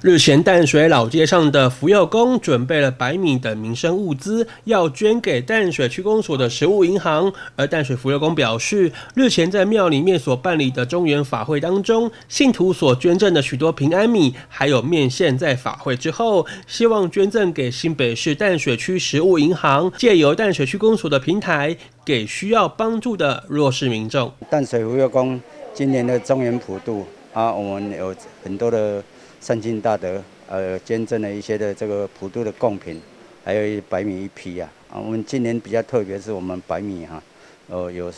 日前，淡水老街上的福佑宫准备了白米等民生物资，要捐给淡水区公所的食物银行。而淡水福佑宫表示，日前在庙里面所办理的中原法会当中，信徒所捐赠的许多平安米还有面线，在法会之后，希望捐赠给新北市淡水区食物银行，借由淡水区公所的平台，给需要帮助的弱势民众。淡水福佑宫今年的中原普渡啊，我们有很多的。善心大德，呃，捐赠了一些的这个普渡的贡品，还有白米一批啊。啊，我们今年比较特别，是我们白米哈，呃，有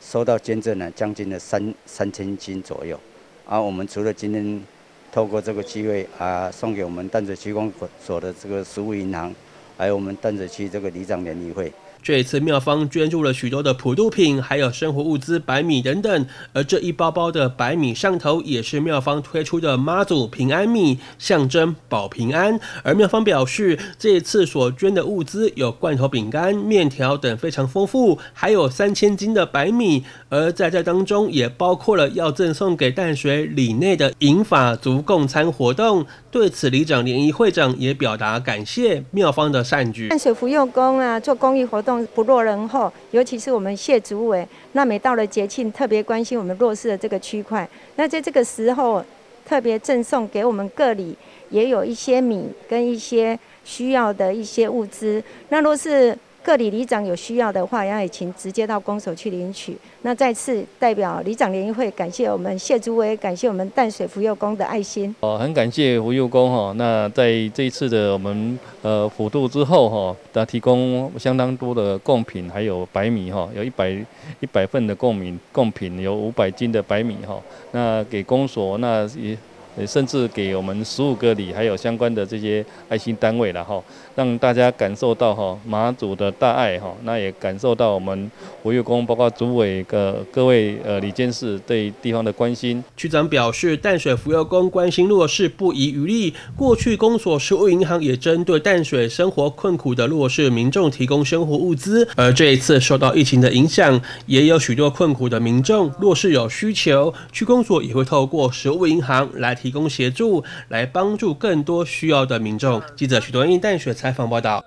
收到捐赠了将近的三三千斤左右。啊，我们除了今天透过这个机会啊，送给我们淡水区公所的这个食物银行，还有我们淡水区这个里长联谊会。这一次妙方捐助了许多的普渡品，还有生活物资、白米等等。而这一包包的白米上头也是妙方推出的妈祖平安米，象征保平安。而妙方表示，这一次所捐的物资有罐头饼干、面条等非常丰富，还有三千斤的白米。而在这当中也包括了要赠送给淡水里内的银法族共餐活动。对此，里长联谊会长也表达感谢妙方的善举。淡水福佑宫啊，做公益活动。不落人后，尤其是我们谢主委，那每到了节庆，特别关心我们弱势的这个区块。那在这个时候，特别赠送给我们各里，也有一些米跟一些需要的一些物资。那若是各里里长有需要的话，也请直接到公所去领取。那再次代表里长联谊会，感谢我们谢主委，感谢我们淡水福佑宫的爱心。哦，很感谢福佑宫哈。那在这一次的我们呃辅助之后哈，他提供相当多的贡品，还有白米哈，有一百一百份的贡米贡品，有五百斤的白米哈。那给公所那也。甚至给我们十五个里，还有相关的这些爱心单位了哈，让大家感受到哈马祖的大爱哈，那也感受到我们福佑宫包括主委的各位呃李监事对地方的关心。区长表示，淡水福佑宫关心弱势不遗余力，过去公所食物银行也针对淡水生活困苦的弱势民众提供生活物资，而这一次受到疫情的影响，也有许多困苦的民众若是有需求，区公所也会透过食物银行来提。提供协助，来帮助更多需要的民众。记者许多英淡水采访报道。